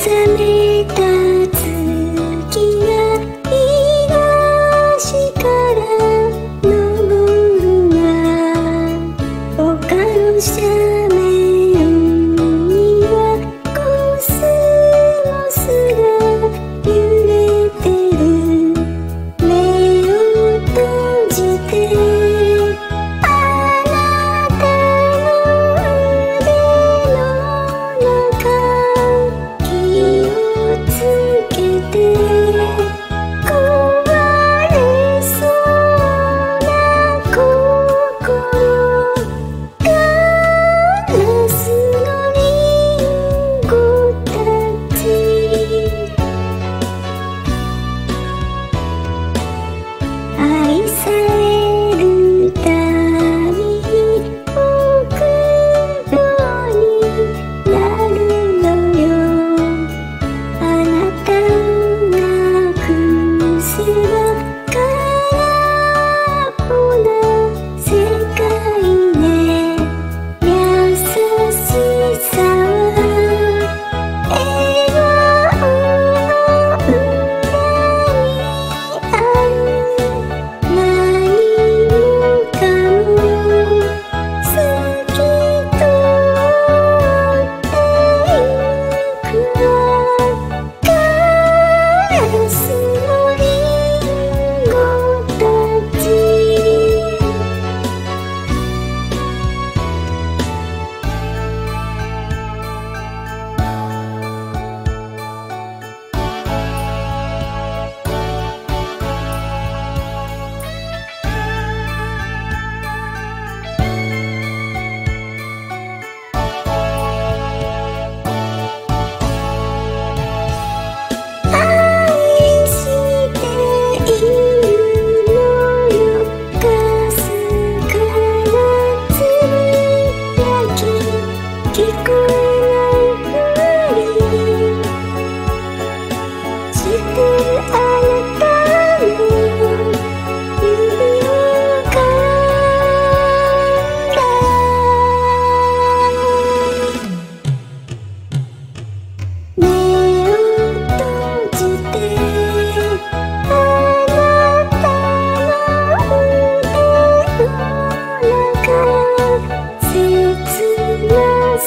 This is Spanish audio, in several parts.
manzanita.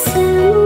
思念。